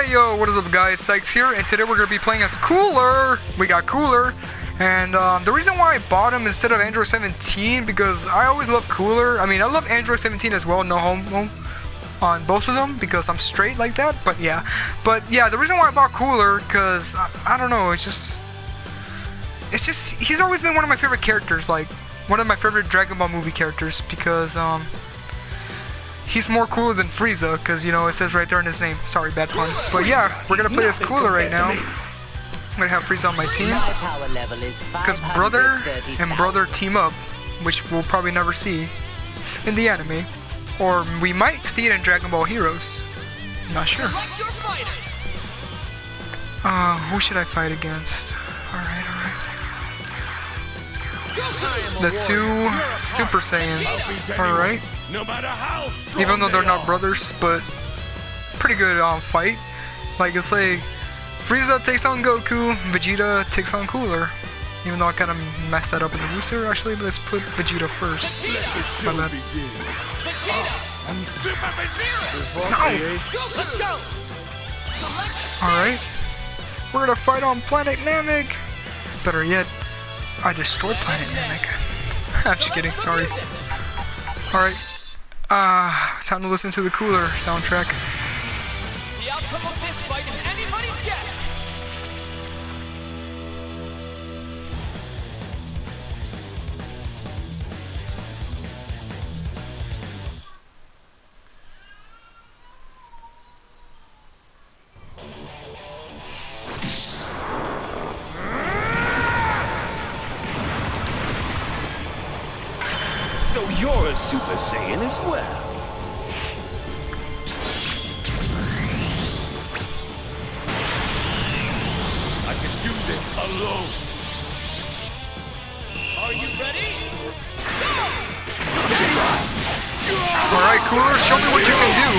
Hey yo, what is up guys, Sykes here, and today we're going to be playing as Cooler! We got Cooler, and um, the reason why I bought him instead of Android 17, because I always love Cooler, I mean I love Android 17 as well, no homo on both of them, because I'm straight like that, but yeah. But yeah, the reason why I bought Cooler, because, I, I don't know, it's just... It's just, he's always been one of my favorite characters, like, one of my favorite Dragon Ball movie characters, because, um he's more cooler than Frieza, because, you know, it says right there in his name. Sorry, bad pun. But yeah, we're going to play as Cooler right now. I'm going to have Frieza on my team. Because Brother and Brother team up, which we'll probably never see in the anime. Or we might see it in Dragon Ball Heroes. Not sure. Uh, who should I fight against? Alright, alright. The two Super Saiyans. Alright. No matter how strong Even though they're not brothers, but pretty good um, fight. Like it's like Frieza takes on Goku, Vegeta takes on Cooler. Even though I kind of messed that up in the booster, actually, let's put Vegeta first. My bad. I'm Super Vegeta. No. All right, we're gonna fight on Planet Namek. Better yet, I destroyed Planet Namek. I'm just kidding. Sorry. All right. Ah, time to listen to the cooler soundtrack. The outcome of this fight is anybody's guess. Super Saiyan as well. I can do this alone. Are you ready? Go! Alright, Cooler, show me what you can do.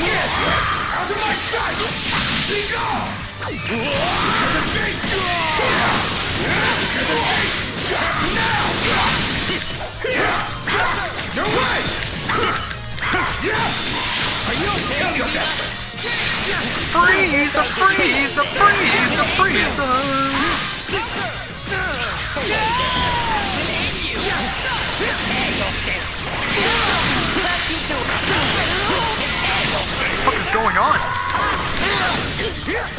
Yeah, no way! Are you okay? You're desperate. Freeze! A freeze! A freeze! A freeze! What the fuck is going on? Keep it.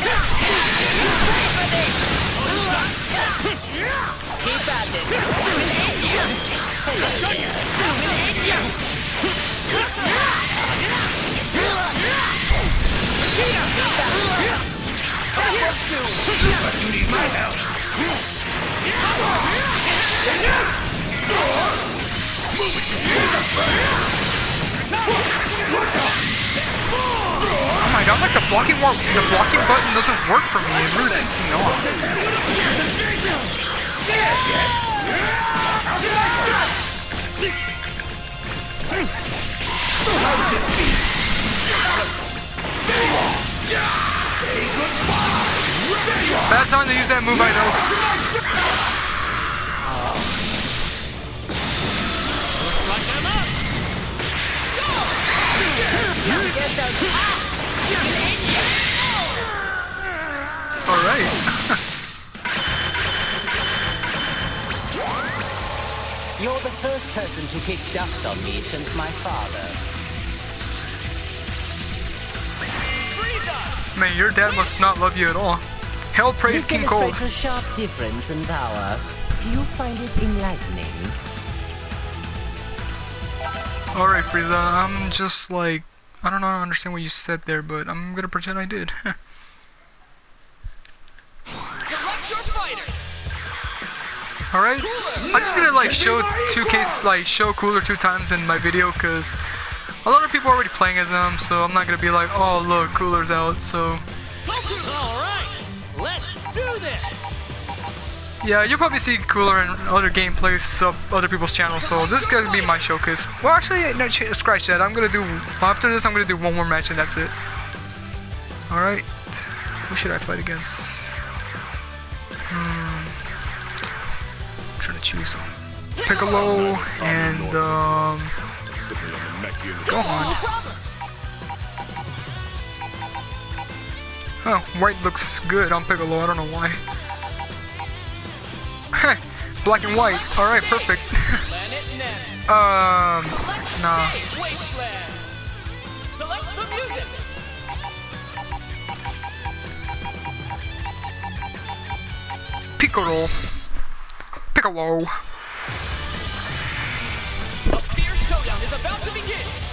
My help. Move it to What the? Oh my god, like the blocking the blocking button doesn't work for me. It really pisses me off. Bad time to use that move, I know. Alright. You're the first person to kick dust on me since my father. Man, your dad must not love you at all. Hell praise King Cold. This a sharp difference in power. Do you find it enlightening? Alright, Frieza, I'm just like I don't know, I understand what you said there, but I'm gonna pretend I did. Alright, I just need to like show 2K, like show Cooler two times in my video because a lot of people are already playing as him, so I'm not gonna be like, oh look, Cooler's out, so. Yeah, you'll probably see cooler in other gameplays of other people's channels, so this is gonna be my showcase. Well, actually, no, scratch that. I'm gonna do, after this, I'm gonna do one more match and that's it. Alright, who should I fight against? Choose Piccolo and, um, Gohan. Oh, white looks good on Piccolo. I don't know why. Black and white. All right, perfect. Um, nah. Piccolo. Piccolo. A fierce showdown is about to begin.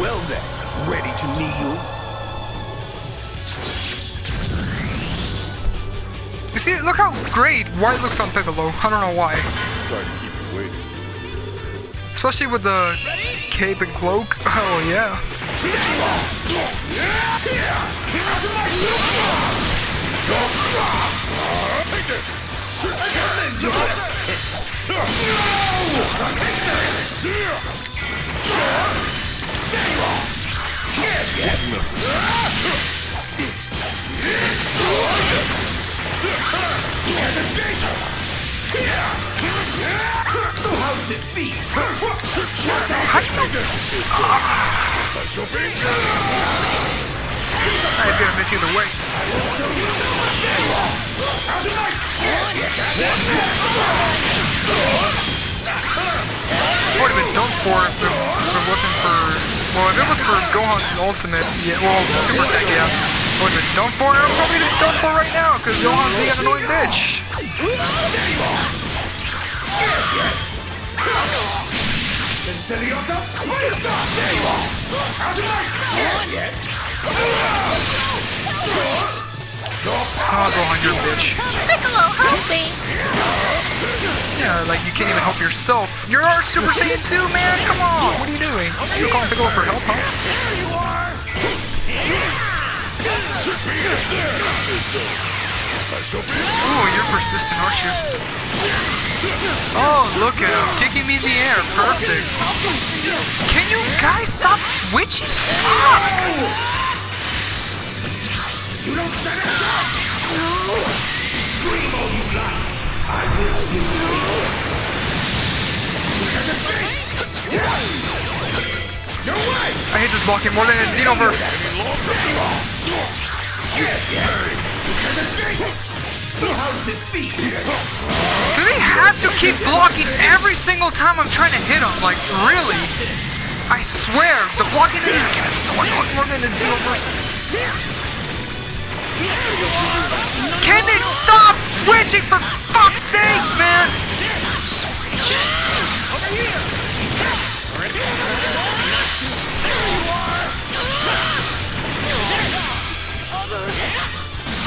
Well then, ready to kneel? You see, look how great white looks on Piccolo. I don't know why. Sorry to keep you waiting. Especially with the cape and cloak. Oh, yeah. Take this! The! He's gonna miss either way. I Would have been done for wasn't for. Well, if it was for Gohan's ultimate, yeah. Well, Super Tech, yeah. Would have been done for. Would probably been done for right now, because Gohan's being an annoying bitch. Oh, Gohan, you're a bitch. Piccolo, help me! Yeah, like you can't even help yourself. You're our Super Saiyan 2, man. Come on. What are you doing? Still calling Piccolo for help, huh? Special finger! Ooh, you're persistent, aren't you? Oh, look at him. Kicking me in the air. Perfect. Can you guys stop switching? Fuck! You don't stand chance! Scream all you like! I hate this blocking more than in Xenoverse. Look at the state! So how's the feet? Do they have to keep blocking every single time I'm trying to hit them? Like, really? I swear, the blocking in this game is so annoying more than in Xenoverse. Can they stop switching for fuck's sakes, man?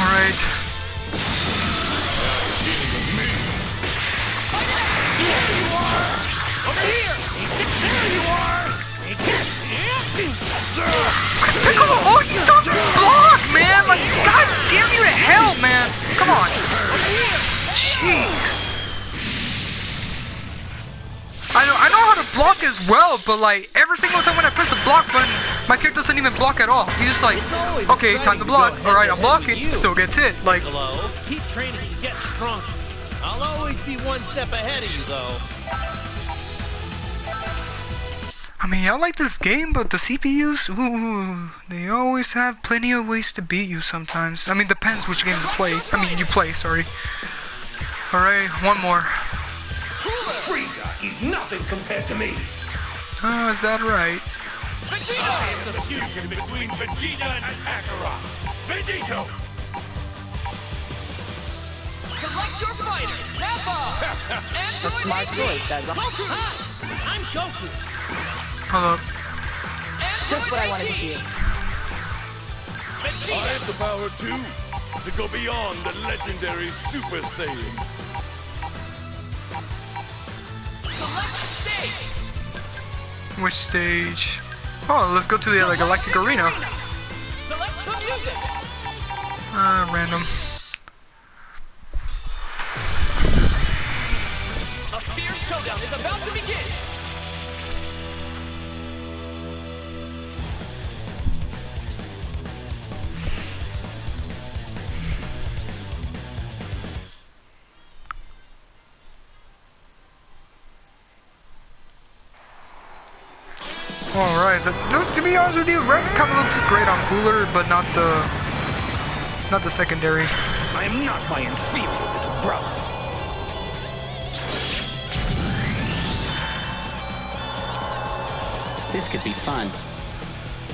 Alright. Jeez. I know, I know how to block as well, but like, every single time when I press the block button, my character doesn't even block at all. He's just like, okay, time to block. go Alright, I'm blocking, still gets hit. Like, Hello. Keep training get stronger. I'll always be one step ahead of you, though. I mean, I like this game, but the CPUs, ooh, they always have plenty of ways to beat you sometimes. I mean, depends which game you play. I mean, you play, sorry. Alright, one more. Frieza is nothing compared to me! Oh, is that right? I am the fusion between Vegeta and Kakarot! Vegito! Select your fighter. Nappa. A smart choice as a Goku. I'm Goku. Hold up. just what I wanted to hear. I Vegeta. have the power too, to go beyond the legendary Super Saiyan. Select stage. Which stage? Oh, let's go to the like, Galactic Arena. Select the music. Uh, random. A fierce showdown is about to begin. Alright, just to be honest with you, red kind of looks great on cooler, but not the not the secondary. I am not my inferior little brother. This could be fun.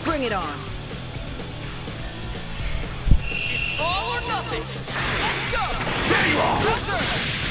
Bring it on. It's all or nothing. Let's go. There you are!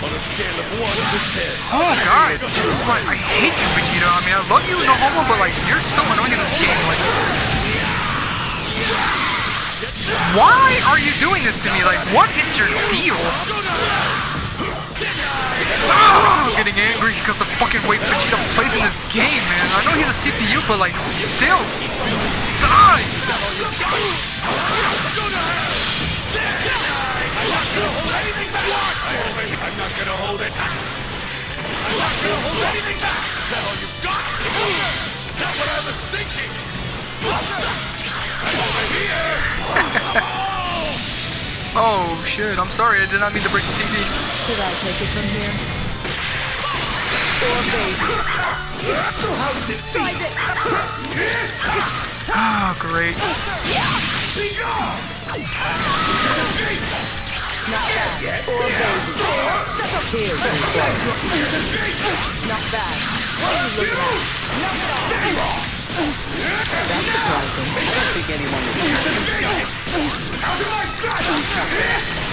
On a scale of 1 to 10. Oh God, this is why I hate you, Vegeta. I mean, I love you, no homo, but like, you're so annoying in this game. Like, why are you doing this to me? Like, what is your deal? Oh, I'm getting angry because the fucking way Vegeta plays in this game, man. I know he's a CPU, but like, still, die! I'm not gonna hold it! I'm not gonna hold anything back! Is that all you got? Not what I was thinking! I'm over here! Oh shit, I'm sorry, I did not mean to break the TV. Should I take it from here? Or baby. So how does it Try feel? this. Oh, great. Be gone! Escape! Not bad. Or baby. Shut up here. Escape! Not bad. What are you looking at? Knock it off. That's surprising. I don't think anyone would Escape! Out of my sight!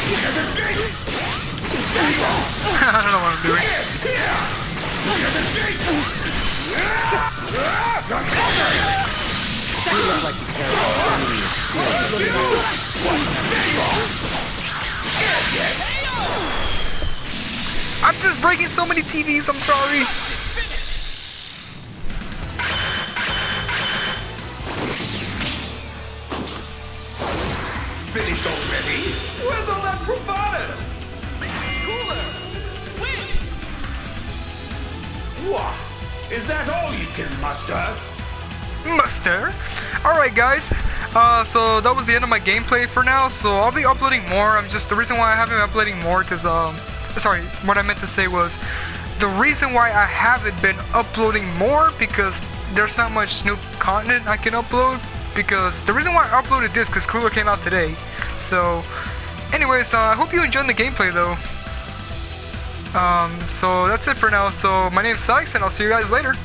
Can't escape! I don't know what I'm doing. Here! Can't escape! You look like you carry an enemy in I'm just breaking so many TVs, I'm sorry. Finished already? Where's all that bravado? Cooler. Win. What? Is that all you can muster? Muster. Alright guys, uh, so that was the end of my gameplay for now, so I'll be uploading more, I'm just, the reason why I haven't been uploading more, because, um, sorry, what I meant to say was, the reason why I haven't been uploading more, because there's not much new content I can upload, because the reason why I uploaded this, because Cooler came out today, so, anyways, uh, I hope you enjoyed the gameplay though. Um, so that's it for now, so my name's Sykes, and I'll see you guys later.